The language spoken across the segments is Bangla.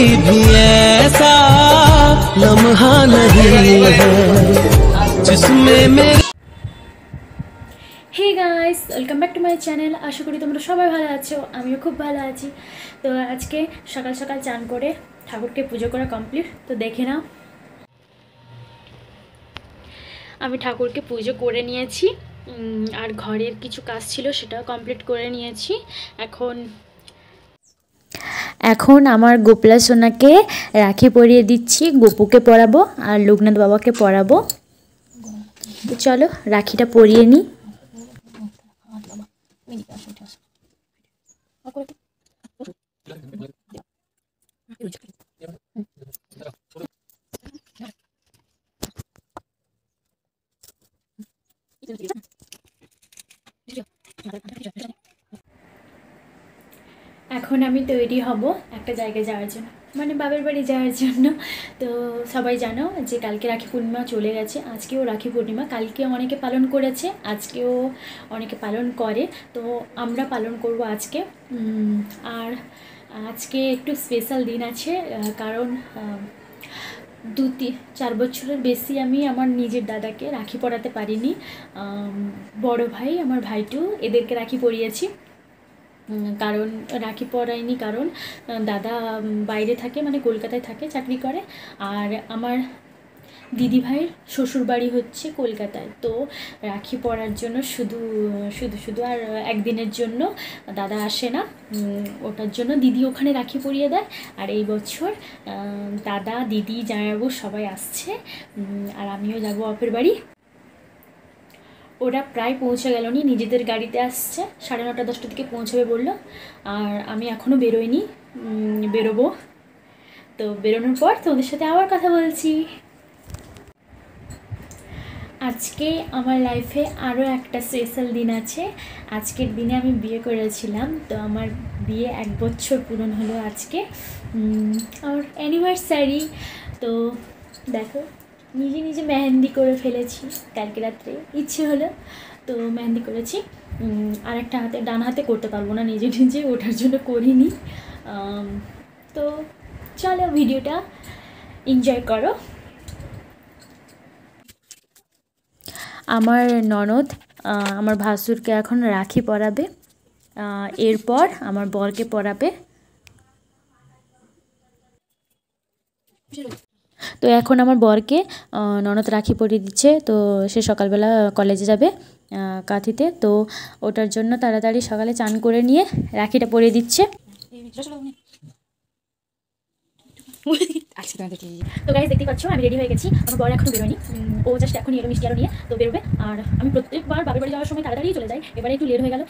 भी ऐसा लम्हा नहीं है जिसमें मेरे hey guys welcome back to my channel আশা করি তোমরা সবাই ভালো আছো আমিও খুব ভালো আছি তো আজকে সকাল সকাল চান করে ঠাকুরকে পুজো করা কমপ্লিট তো দেখে নাও আমি ঠাকুরকে পুজো করে নিয়েছি উম, আর ঘরের কিছু কাজ ছিল সেটাও কমপ্লিট করে নিয়েছি এখন এখন আমার গোপলা সোনাকে রাখি পরিয়ে দিচ্ছি, গোপুকে পরাবো আর লোকনাথ বাবাকে পরাবো। চলো, রাখিটা পরিয়ে নিই। এখন আমি তৈরি হব একটা জায়গায় যাওয়ার জন্য। মানে বাবার বাড়ি যাওয়ার জন্য। তো সবাই জানো যে কালকে রাখি পূর্ণিমা চলে গেছে। আজকেও রাখি পূর্ণিমা। কালকে অনেকে পালন করেছে আজকেও অনেকে পালন করে। তো আমরা পালন করব আজকে। আর আজকে একটু স্পেশাল দিন আছে কারণ দু তিন চার বছরের বেশি আমি আমার নিজের দাদাকে রাখি পরাতে পারিনি। বড় ভাই আমার ভাইটু এদেরকে রাখি পরিয়েছি। উম, কারণ রাখি পরাইনি কারণ দাদা বাইরে থাকে মানে কলকাতায় থাকে, চাকরি করে। আর আমার দিদি ভাইয়ের শ্বশুর বাড়ি হচ্ছে কলকাতায়। তো রাখি পরার জন্য শুধু শুধু শুধু আর একদিনের জন্য দাদা আসে না। ওটার জন্য দিদি ওখানে রাখি পরিয়ে দেয়। আর এই বছর দাদা, দিদি জামাইবাবু সবাই আসছে। আর আমিও যাব বাপের বাড়ি। ওরা প্রায় পৌঁছে গেল নি, নিজেদের গাড়িতে আসছে, সাড়ে নটা দশটার দিকে পৌঁছবে বলল। আর আমি এখনও বেরোইনি বেরোবো। তো বেরোনোর পর তোমাদের সাথে আবার কথা বলছি। আজকে আমার লাইফে আরও একটা স্পেশাল দিন আছে। আজকের দিনে আমি বিয়ে করেছিলাম, তো আমার বিয়ে এক বছর পূরণ হলো আজকে। আমার অ্যানিভার্সারি তো দেখো। নিজে নিজে মেহেন্দি করে ফেলেছি কালকে রাত্রে। ইচ্ছে হলো, তো মেহেন্দি করেছি। আর একটা হাতে, ডান হাতে করতে পারব না, নিজে নিজে ওঠার জন্য করিনি। তো চলো ভিডিওটা এনজয় করো। আমার ননদ আমার ভাসুরকে এখন রাখি পরাবে। এরপর আমার বরকে পরাবে। তো এখন আমার বরকে ননদ রাখি পরিয়ে দিচ্ছে। তো সে সকালবেলা কলেজে যাবে কাঁথিতে। তো ওটার জন্য তাড়াতাড়ি সকালে চান করে নিয়ে রাখিটা পরিয়ে দিচ্ছে। তো গাইজ দেখতে পাচ্ছ আমি রেডি হয়ে গেছি। আমার বর এখনও বেরোয়নি। ও জাস্ট এখন এলো মিষ্টি আরও নিয়ে তো বেরোবে। আর আমি প্রত্যেকবার বাবার বাড়ি যাওয়ার সময় তাড়াতাড়ি চলে যাই। এবারে একটু লেট হয়ে গেল।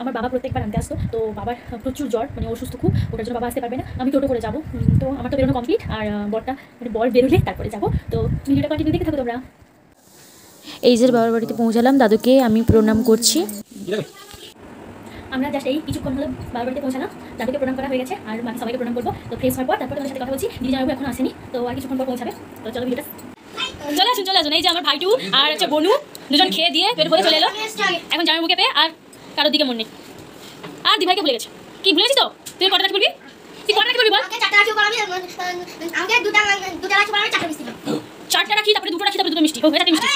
আমার বাবা প্রত্যেকবার আনতে আসতো। তো বাবার প্রচুর জ্বর মানে অসুস্থ খুব ওটার জন্য বাবা আসতে পারবে না। আমি টোটো করে যাব। তো আমার তো বেরোনো কমপ্লিট আর বরটা মানে বর বেরোলে তারপরে যাব। তো ভিডিওটা কন্টিনিউ দেখে থাকো তোমরা। এই যে বাবার বাড়িতে পৌঁছালাম দাদুকে আমি প্রণাম করছি। আমরা জাস্ট এই কিছুক্ষণ হলো বাবার বাড়িতে পৌঁছালাম দাদুকে প্রণাম করা হয়ে গেছে আর বাকি সবাইকে প্রণাম করব। তো ফ্রেশ হওয়ার পর তারপর তোমাদের সাথে কথা বলছি দিদি জামাইবাবু এখন আসেনি তো আর কিছুক্ষণ পর পৌঁছাবে। তো চলো ভিডিওটা চলে আসুন চলে আসুন। এই যে আমার ভাইটু আর হচ্ছে বনু দুজন খেয়ে দিয়ে পেট ভরে চলে এলো। এখন জামাইবাবুকে পেয়ে আর কারোর দিকে মন নেই। আর দিভাইকে ভুলে গেছে। কি ভুলে গেছিস তো? তুই কটা রাখি বলবি তুই কটা রাখি বলবি বল? চারটা রাখি তারপরে দুটো রাখি তারপরে দুটো মিষ্টি। হোক এটা মিষ্টি।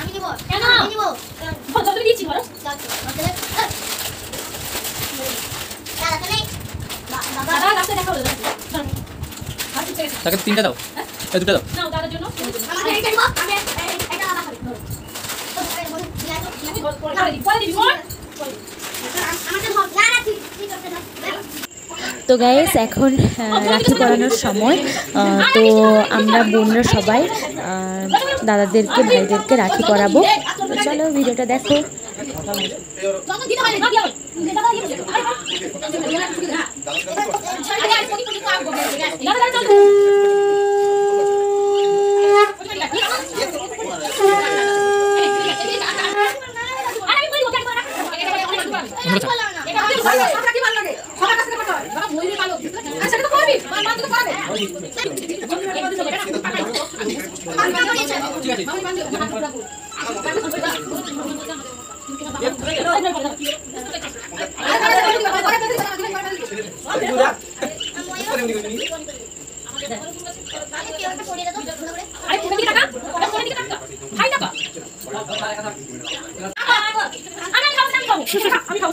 আমি নিব। কেন? আমি নিব। যত দিয়েছি বলো আছে। তাকে তিনটা দাও। এই দুটো দাও। দাদার জন্য। আমাকে আমি এটা খাবি। তো গাইস এখন রাখি পরানোর সময়। তো আমরা বোনরা সবাই দাদাদেরকে ভাইদেরকে রাখি করাবো। তো চলো ভিডিওটা দেখো। দাদা আমি খাব আমি খাব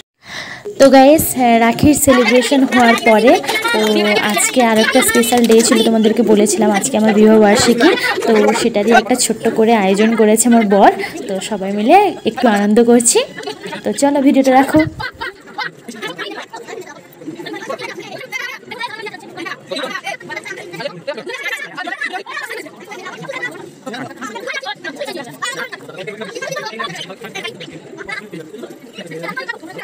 তো গাইস রাখির সেলিব্রেশন হওয়ার পরে, তো আজকে আর একটা স্পেশাল ডে ছিল তোমাদেরকে বলেছিলাম, আজকে আমার বিবাহ বার্ষিকী, তো সেটারই একটা ছোট্ট করে আয়োজন করেছে আমার বর, তো সবাই মিলে একটু আনন্দ করছি। তো চলো ভিডিওটা রাখো।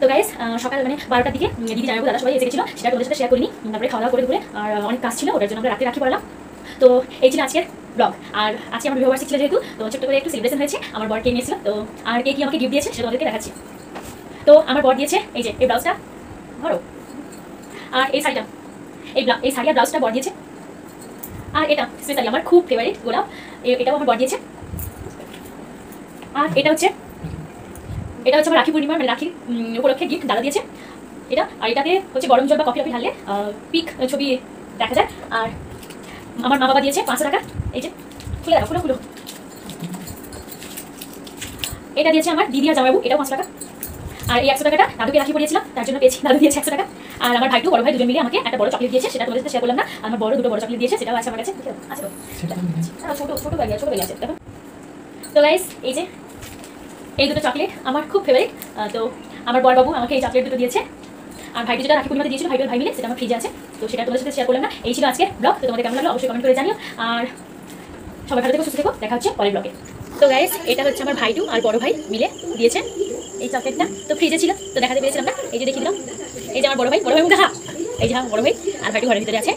তো গাইস সকাল মানে বারোটার দিকে দিদি জানাব দাদা সবাই এসে সেটা তোমাদের সাথে শেয়ার করিনি। তারপরে খাওয়া দাওয়া করে ঘুরে আর অনেক কাজ ছিল, ওটার জন্য আমরা রাতে রাখি পড়লাম। তো এই ছিল আজকের ব্লগ আর আজকে আমার বিবাহ ছিল যেহেতু, তো ছোট্ট করে একটু সেলিব্রেশন হয়েছে। আমার বর কে নিয়েছিল, তো আর কে কি আমাকে গিফট দিয়েছে, সেটা তোমাদেরকে দেখাচ্ছি। তো আমার বর দিয়েছে, এই যে, এই ব্লাউজটা, ধরো। আর এই শাড়িটা, এই এই শাড়ি ব্লাউজটা বর দিয়েছে। আর এটা স্পেশালি আমার খুব ফেভারিট গোলাপ এটাও আমার বর দিয়েছে। আর এটা হচ্ছে এটা হচ্ছে আমার রাখি পূর্ণিমার মানে রাখির উপলক্ষে গিফট দাদা দিয়েছে। এটা আর এটাতে হচ্ছে গরম জল বা কফি টফি ঢাললে পিক ছবি দেখা যায়। আর আমার মা বাবা দিয়েছে পাঁচশো টাকা। এই যে খুলে দেখো খুলে খুলো। এটা দিয়েছে আমার দিদি আর জামাইবু এটাও পাঁচশো টাকা। আর এই একশো টাকাটা দাদুকে রাখি পড়িয়েছিলাম তার জন্য পেয়েছি। দাদু দিয়েছে একশো টাকা। আর আমার ভাইটু বড় ভাই দুজন মিলে আমাকে একটা বড় চকলেট দিয়েছে সেটা তোমাদের সাথে শেয়ার করলাম না। আমার বড় দুটো বড় চকলেট দিয়েছে সেটাও আছে আমার কাছে। আছে তো? ছোটো ছোটো ছোট ব্যাগে আছে দেখো। তো গাইস এই যে এই দুটো চকলেট আমার খুব ফেভারিট তো আমার বড় বাবু আমাকে এই চকলেট দুটো দিয়েছে। আর ভাইটি যেটা রাখি পূর্ণিমাতে দিয়েছিল ভাই মিলে, সেটা আমার ফ্রিজে আছে। তো সেটা তোমাদের সাথে শেয়ার করলাম না। এই ছিল আজকের ব্লগ তো তোমাদের কেমন লাগল অবশ্যই কমেন্ট করে জানিও। আর সবাই ভালো থেকো, সুস্থ থেকো। দেখা হচ্ছে পরের ব্লগে তো গাইস এটা হচ্ছে আমার ভাইটু আর বড় ভাই মিলে দিয়েছে এই চকলেটটা তো ফ্রিজে ছিল। তো দেখাতে পেরেছিলাম না। এই যে দেখিয়ে দিলাম। এই যে আমার বড় ভাই বড় ভাই দেখা এই যে আমার বড় ভাই আর ভাইটু ঘরের ভিতরে আছে।